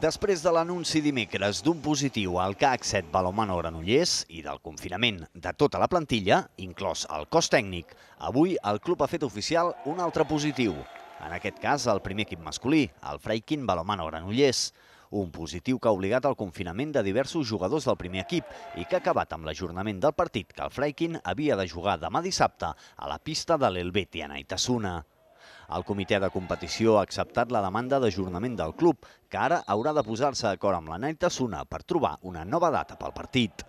Després de l'anunci dimecres d'un positiu al CAC 7 Balomano Granollers i del confinament de tota la plantilla, inclòs el cos tècnic, avui el club ha fet oficial un altre positiu. En aquest cas, el primer equip masculí, el Freikin Balomano Granollers. Un positiu que ha obligat al confinament de diversos jugadors del primer equip i que ha acabat amb l'ajornament del partit que el Freikin havia de jugar demà dissabte a la pista de l'Helvetia Naitasuna. El comitè de competició ha acceptat la demanda d'ajornament del club, que ara haurà de posar-se d'acord amb la Naitasuna per trobar una nova data pel partit.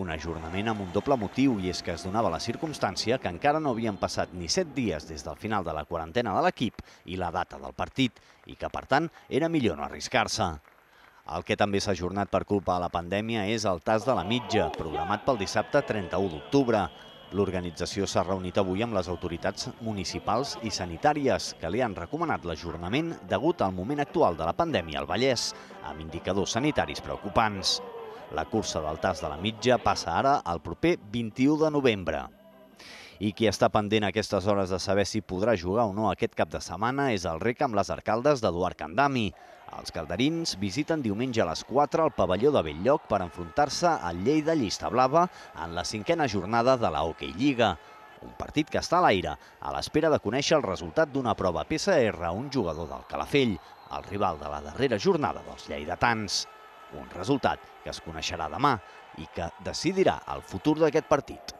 Un ajornament amb un doble motiu i és que es donava la circumstància que encara no havien passat ni set dies des del final de la quarantena de l'equip i la data del partit i que, per tant, era millor no arriscar-se. El que també s'ha ajornat per culpa de la pandèmia és el tas de la mitja, programat pel dissabte 31 d'octubre. L'organització s'ha reunit avui amb les autoritats municipals i sanitàries que li han recomanat l'ajornament degut al moment actual de la pandèmia al Vallès, amb indicadors sanitaris preocupants. La cursa del tas de la mitja passa ara al proper 21 de novembre. I qui està pendent a aquestes hores de saber si podrà jugar o no aquest cap de setmana és el rec amb les arcaldes d'Eduard Candami. Els calderins visiten diumenge a les 4 al pavelló de Belllloc per enfrontar-se al Lleida Llista Blava en la cinquena jornada de la Hockey Lliga. Un partit que està a l'aire, a l'espera de conèixer el resultat d'una prova PCR a un jugador del Calafell, el rival de la darrera jornada dels lleidatans. Un resultat que es coneixerà demà i que decidirà el futur d'aquest partit.